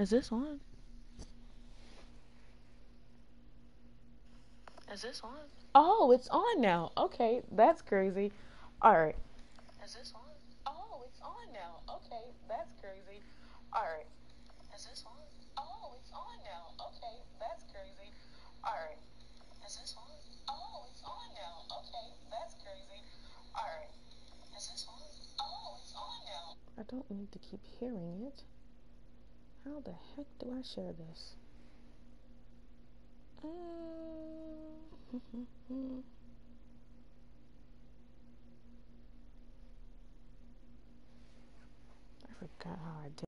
Is this on? Is this on? Oh, it's on now. Okay, that's crazy. All right. Is this on? Oh, it's on now. Okay, that's crazy. All right. Is this on? Oh, it's on now. Okay, that's crazy. All right. Is this on? Oh, it's on now. Okay, that's crazy. All right. Is this on? Oh, it's on now. I don't need to keep hearing it. How the heck do I share this? Um, I forgot how I did.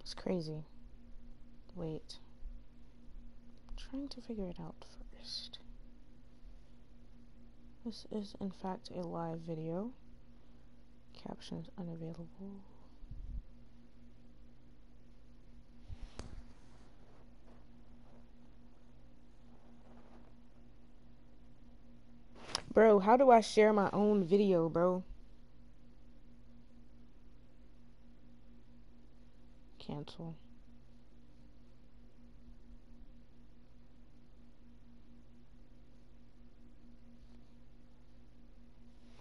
It's crazy. Wait. I'm trying to figure it out first. This is, in fact, a live video. Captions unavailable. Bro, how do I share my own video, bro? Cancel.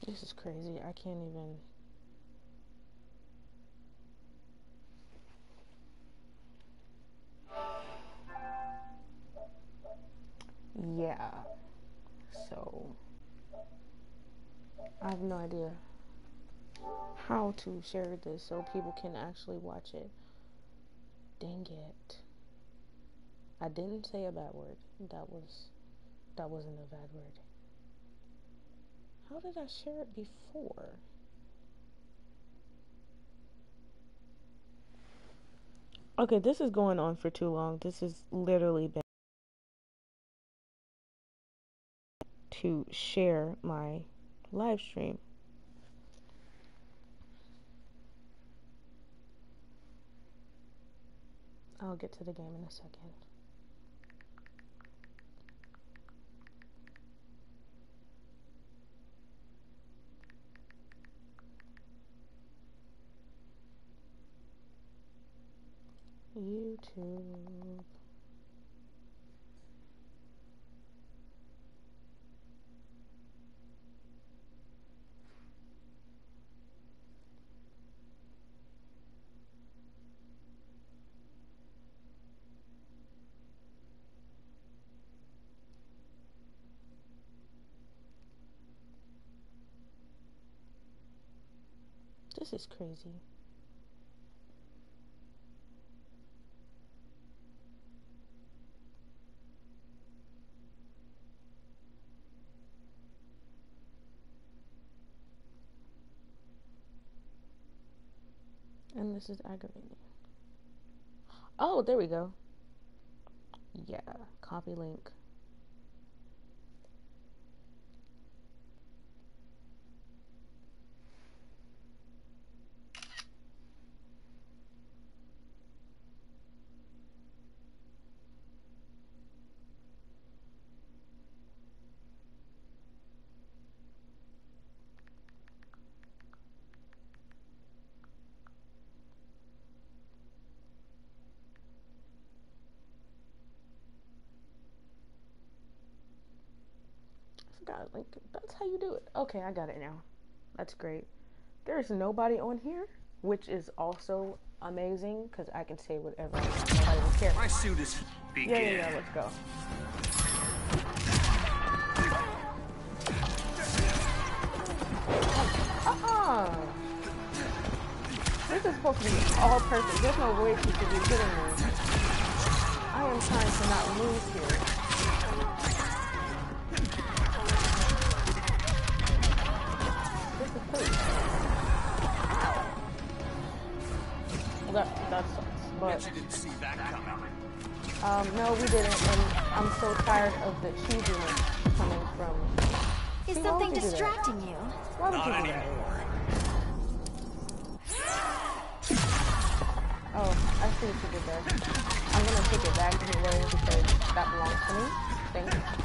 This is crazy. I can't even. No idea how to share this so people can actually watch it. Dang it. I didn't say a bad word. That was that wasn't a bad word. How did I share it before? Okay, this is going on for too long. This has literally been to share my live stream. I'll get to the game in a second. YouTube. This is crazy. And this is aggravating. Oh, there we go. Yeah, copy link. forgot. Like, that's how you do it. Okay, I got it now. That's great. There's nobody on here, which is also amazing because I can say whatever. I Nobody will care. My suit is begin. Yeah, yeah, yeah. Let's go. Uh-uh. This is supposed to be all perfect. There's no way she could be hitting me. I am trying to not lose here. That that sucks. But You didn't see that um, no, we didn't, and I'm so tired of the cheesiness coming from. Is See, something distracting you? Why would Not you do anymore. Oh, I see what you did there. I'm gonna take it back anyway because that belongs to me. Thanks.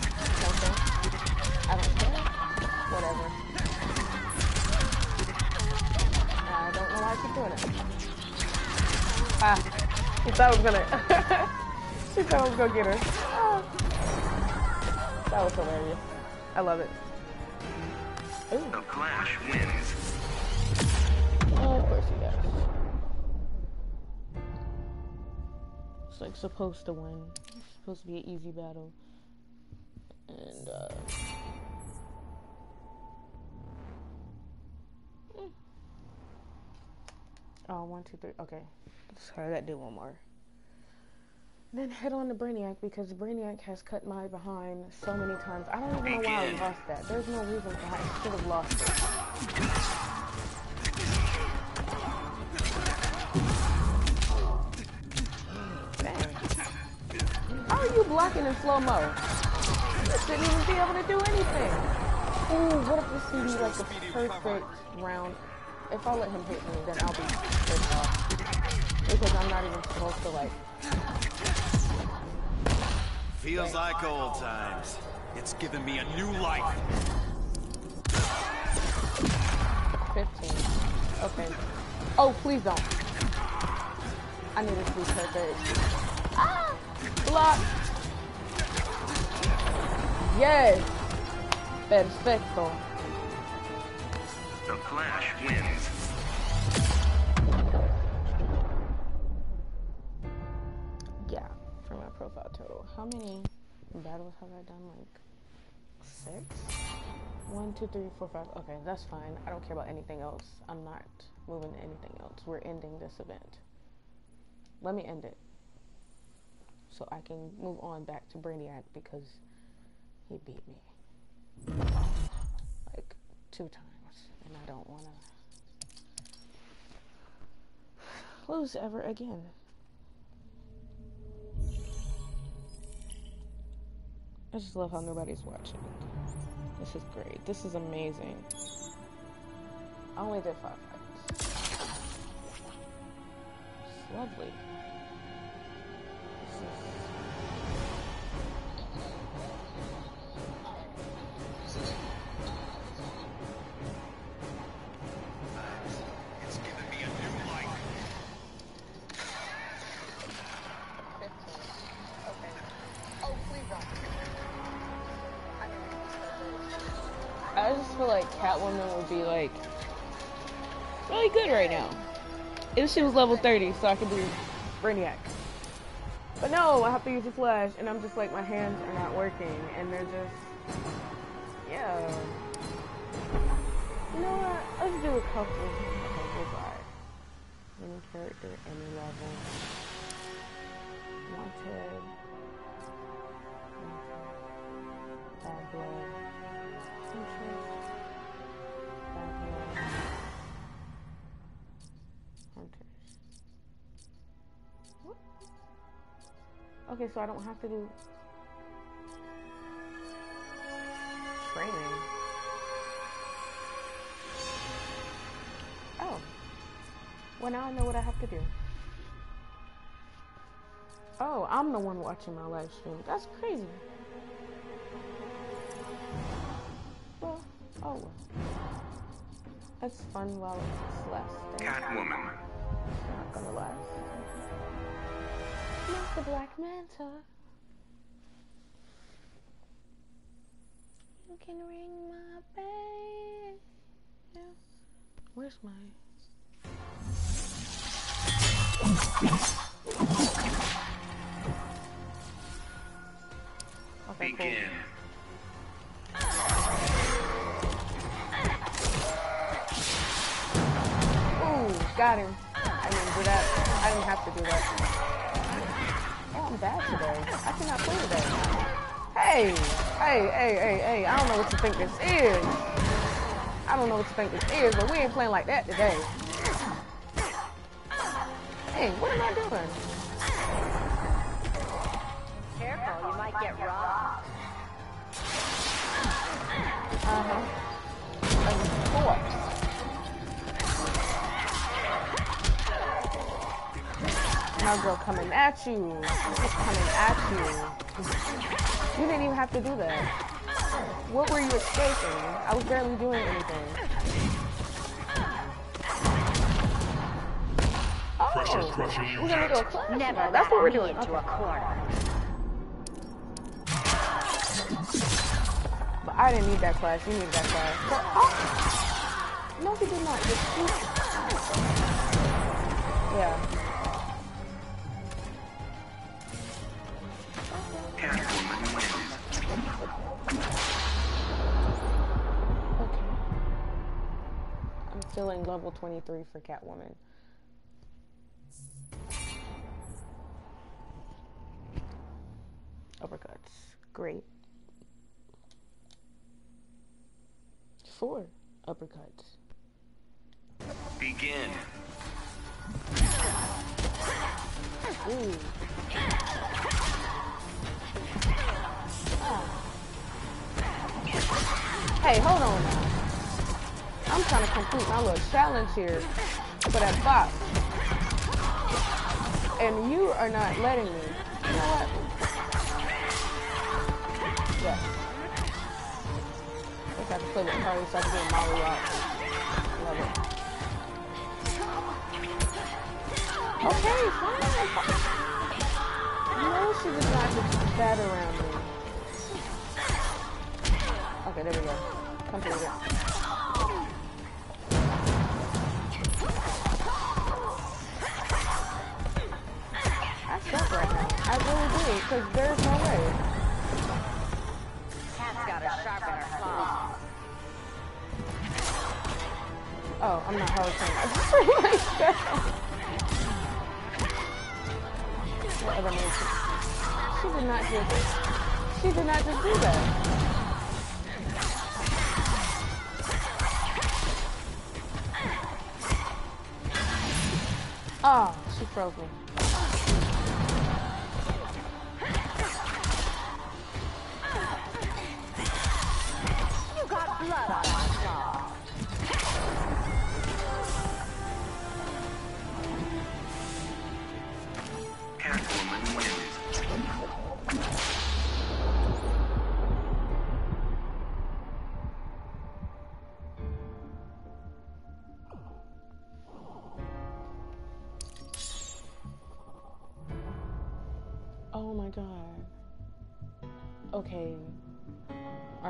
I was gonna. she thought I was gonna get her. That was hilarious. I love it. Ooh. The Flash wins. Oh, of course he does. It's like supposed to win. It's supposed to be an easy battle. And, uh... Hmm. Oh, one, two, three. Okay. Sorry, gotta do one more. Then head on to Brainiac because Brainiac has cut my behind so many times. I don't even know why I lost that. There's no reason why I should have lost it. Dang. How are you blocking in slow-mo? You shouldn't even be able to do anything. Ooh, what if this would be like the perfect round? If I let him hit me, then I'll be pissed off. Because I'm not even supposed to like Feels like old times. It's given me a new life. 15. Okay. Oh, please don't. I need to be perfect. Ah! Block! Yes! Perfecto. The Flash wins. Many battles have I done? Like six? One, two, three, four, five. Okay, that's fine. I don't care about anything else. I'm not moving to anything else. We're ending this event. Let me end it. So I can move on back to Brainiac because he beat me. Like two times. And I don't want to lose ever again. I just love how nobody's watching. This is great. This is amazing. I only did five fights. It's lovely. Catwoman would be like really good right now. If she was level 30, so I could be Brainiac. But no, I have to use the Flash, and I'm just like, my hands are not working, and they're just, yeah. You know what? Let's do a couple. Okay, goodbye. Any character, any level. Wanted. Okay, so I don't have to do training. Oh. Well, now I know what I have to do. Oh, I'm the one watching my live stream. That's crazy. Well, oh well. That's fun while it's less. Catwoman. Not gonna lie. Mr. Black Manta. You can ring my bell. Yeah. Where's my... Okay, Begin. Ooh, got him. I didn't do that. I didn't have to do that. Bad today. I cannot play today. Hey, hey, hey, hey, hey, I don't know what you think this is. I don't know what you think this is, but we ain't playing like that today. Hey, what am I doing? Careful, you might get robbed. Girl coming at you. coming at you. You didn't even have to do that. What were you escaping? I was barely doing anything. Oh, crushing you We're gonna yet. do a clash. Never now. That's what we're doing. into Okay. a corner. But I didn't need that clash. You needed that clash. But, oh. No, he did not. Just shoot. Yeah. I'm feeling level 23 for Catwoman. Uppercuts. Great. Four uppercuts. Begin. Ooh. Hey, hold on now. I'm trying to complete my little challenge here for that box. And you are not letting me. You know what? Guess I have to play with Carly so I can get Molly out. Love it. Okay, fine. No, she does not just bat around me. Okay, there we go. Complete it. Really do, because there's no way. Cat's got a sharp her claw. Oh, I'm not hurricane. I just hurt myself. What other move? She did not do just. She did not just do that. Oh, she froze me. You got blood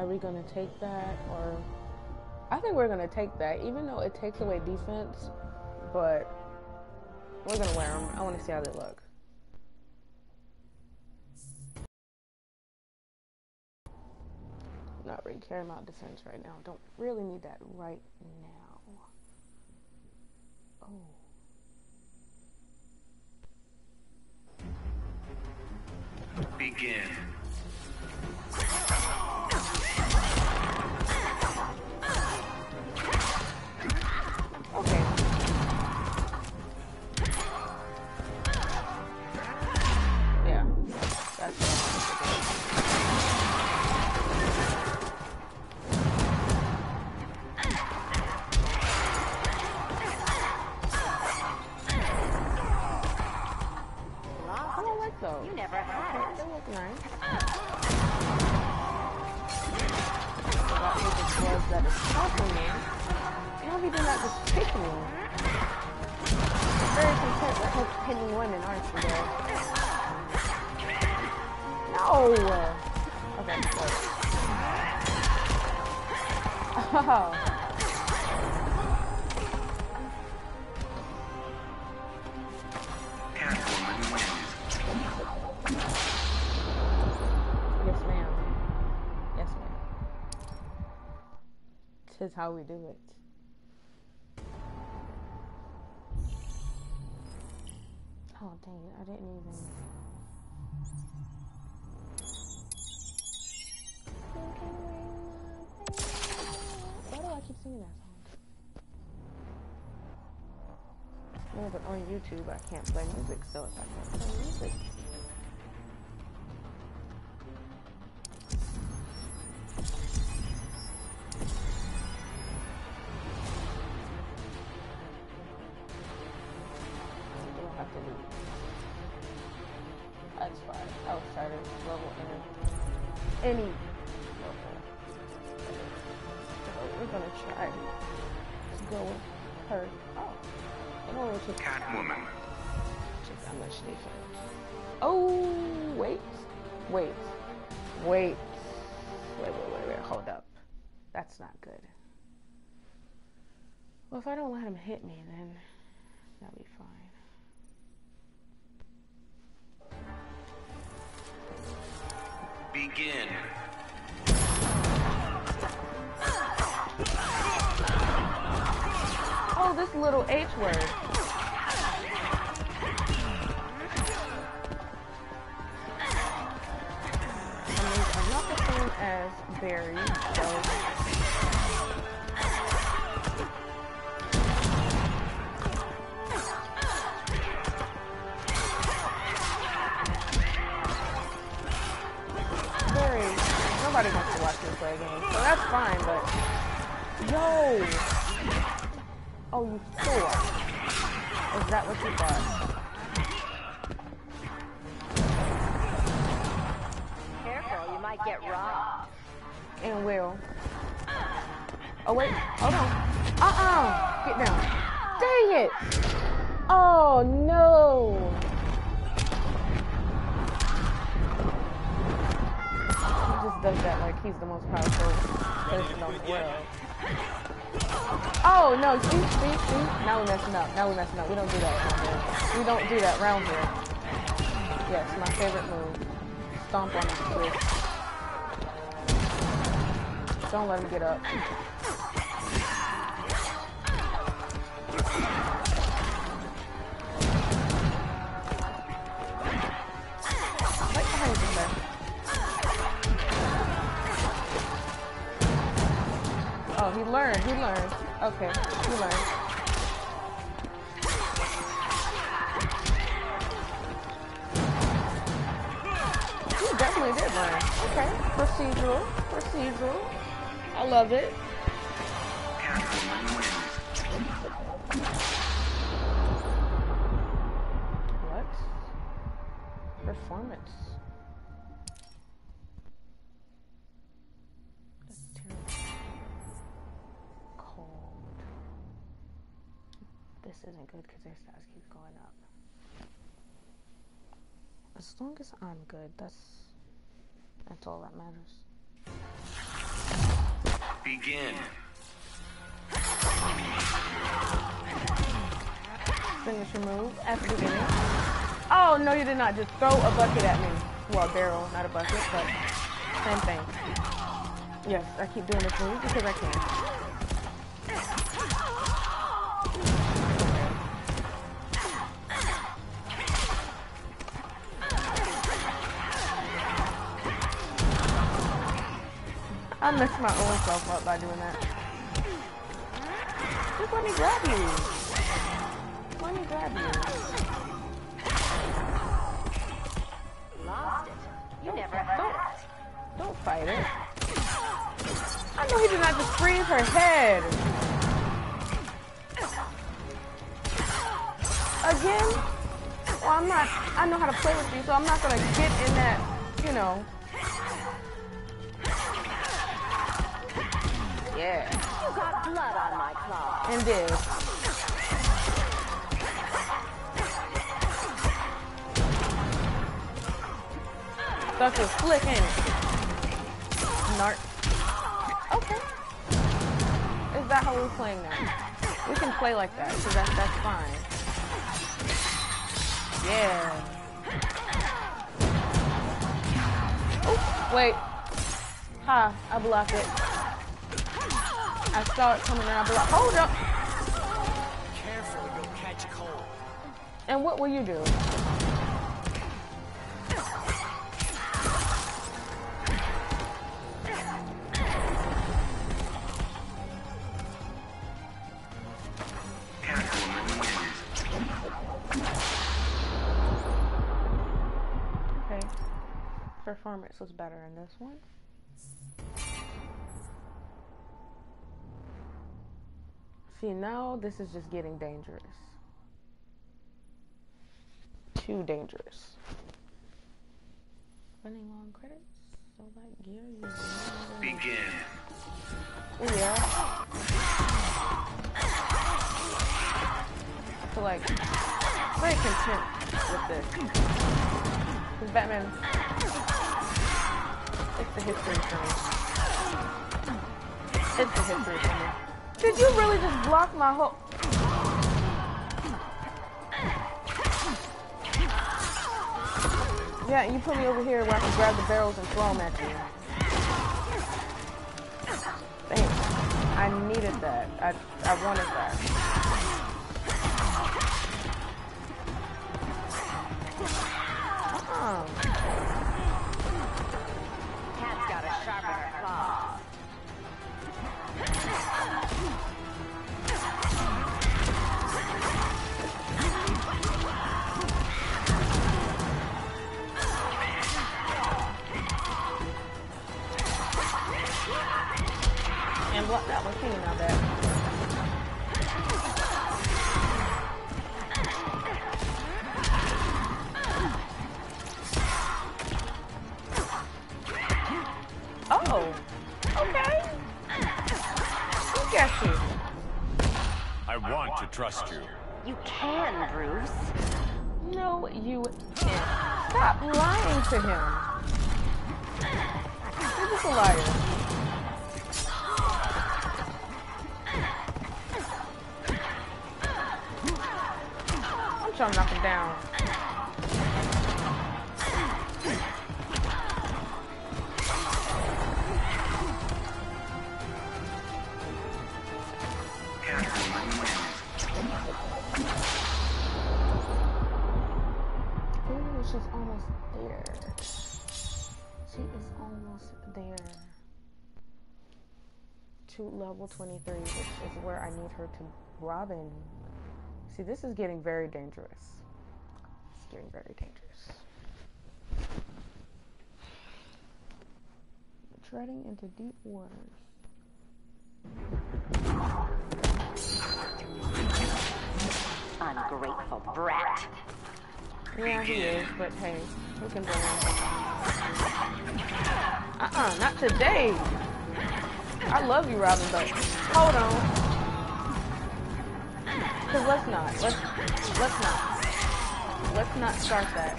We gonna take that or I think we're gonna take that, even though it takes away defense, but we're gonna wear them. I wanna see how they look. Not really caring about defense right now. Don't really need that right now. Oh. Begin. No! Okay. Oh. Catwoman wins. Yes, ma'am. Yes, ma'am. Tis how we do it. Dang it. I didn't even. Why do I keep singing that song? Yeah, but on YouTube I can't play music, so if I can't play music, I have to do? Fine. I'll level in any level. So we're gonna try to go with her. Oh, I don't know what she's Catwoman. How much defense? Oh, wait, wait, wait, wait, wait, wait, wait. Hold up. That's not good. Well, if I don't let him hit me, then that'll be fine. Begin. Oh, this little H word. I mean, I'm not the same as Barry, so. To watch me play a game, so that's fine, but. Yo! Oh, you thought. Is that what you thought? Careful, you might get robbed. And will. Oh wait, hold on. Uh-uh. Get down. Dang it. Oh no. Does that like he's the most powerful person on the world. Oh no, see, see, see? Now we're messing up. Now we're messing up. We don't do that around here. We don't do that round here. Yes, my favorite move. Stomp on his. Don't let him get up. Oh, he learned. He learned. Okay, he learned. He definitely did learn. Okay, procedural, procedural. I love it. This isn't good because their stats keep going up. As long as I'm good, that's that's all that matters. Begin. Finish your move at the beginning. Oh no, you did not just throw a bucket at me. Well, a barrel, not a bucket, but same thing. Yes, I keep doing this move because I can. I messed my own self up by doing that. Just let me grab you. Let me grab you. Lost it. You never Don't, don't fight it. I know he did not just freeze her head. Again? Well, I'm not, I know how to play with you, so I'm not gonna get in that, you know. Yeah, You got blood on my claw. and did. That's a slick, ain't it? Nart. Okay. Is that how we're playing now? We can play like that, so that, that's fine. Yeah. Oh, wait. Ha, I blocked it. I saw it coming and I blocked. Hold up. Careful, you'll catch cold. And what will you do? Okay. Performance was better in this one. See, now this is just getting dangerous. Too dangerous. Running long credits? So that gear you Begin. Yeah. I feel like very content with this. Because Batman, it's the history for me. It's the history for me. Did you really just block my whole? Yeah, you put me over here where I can grab the barrels and throw them at you. Thanks. I needed that. I, I wanted that. Uh-uh. Trust you. You can, Bruce. No, you can't. Stop lying to him. You're just a liar. Almost there. To level 23, which is where I need her to Robin. See, this is getting very dangerous. It's getting very dangerous. Treading into deep waters. Ungrateful brat. Yeah, he is, but hey, we can blame him. Uh-uh, not today. I love you, Robin, but hold on. Cause let's not. Let's let's not. Let's not start that.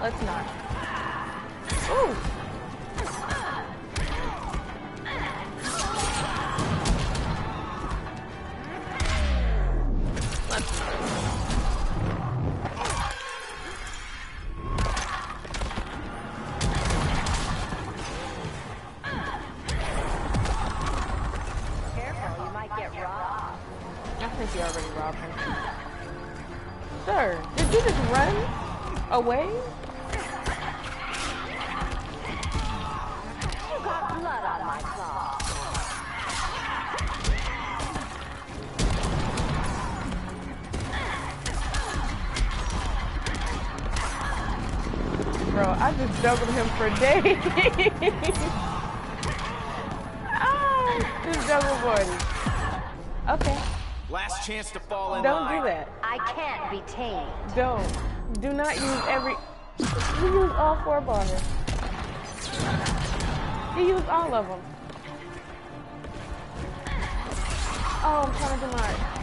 Let's not. Ooh. Away? You got blood on my claw. Bro, I just juggled him for days. ah, just juggle boys. Okay, Last chance to fall in don't line. do that. I can't be tamed. Don't. Do not use every. You use all four bars. You use all of them. Oh, I'm trying to do my.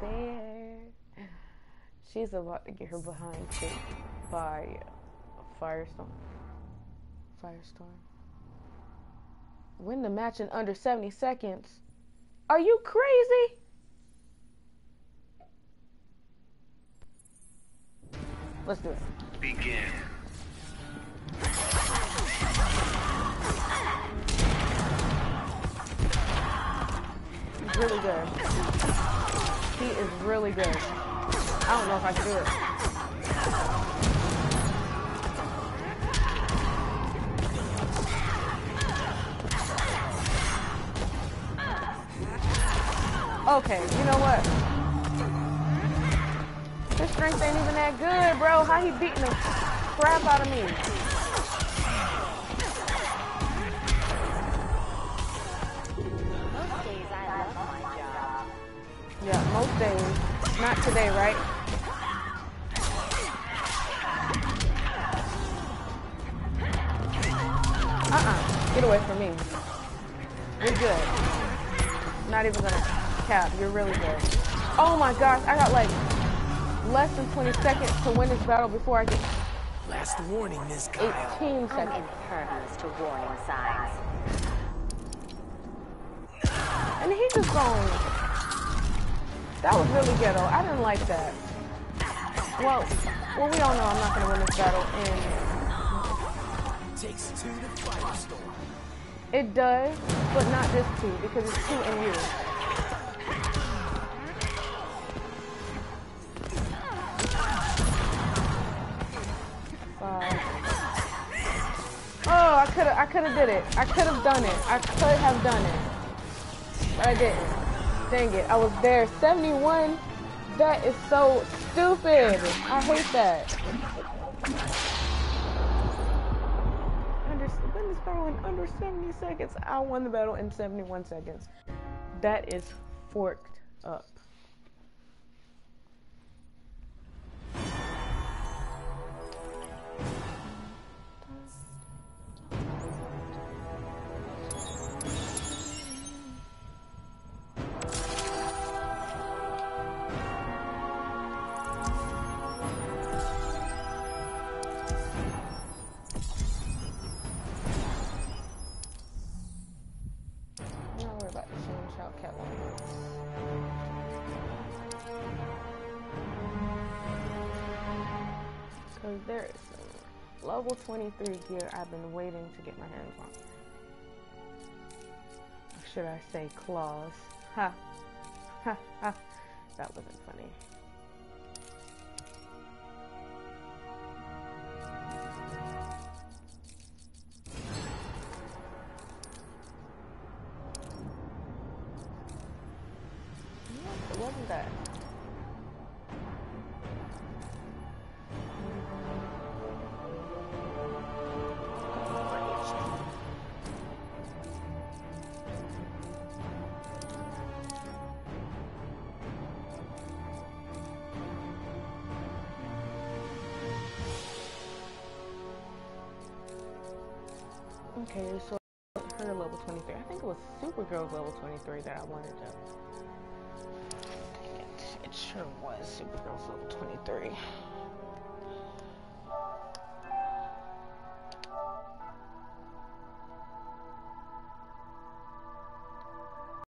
There. She's about to get her behind kicked by a Firestorm. Firestorm. Win the match in under 70 seconds. Are you crazy? Let's do it. Begin. He's really good. He is really good. I don't know if I can do it. Okay, you know what? His strength ain't even that good, bro. How he beating the crap out of me? Not right? Uh-uh. Get away from me. You're good. Not even gonna cap. You're really good. Oh my gosh, I got like less than 20 seconds to win this battle before I get Last warning, Miss Kyle. 18 I'm seconds. impervious to warning signs. And he just going. That was really ghetto. I didn't like that. Well, well, we all know I'm not gonna win this battle, and it does, but not just two because it's two and you. Oh, I could have, I could have did it. I could have done it. I could have done it, but I didn't. Dang it, I was there. 71. That is so stupid. I hate that. Under, win this in under 70 seconds. I won the battle in 71 seconds. That is forked up. 23 gear I've been waiting to get my hands on. Or should I say claws? Ha! Ha ha! That wasn't funny. Okay, so her level 23. I think it was Supergirl's level 23 that I wanted to. It. It sure was Supergirl's level 23.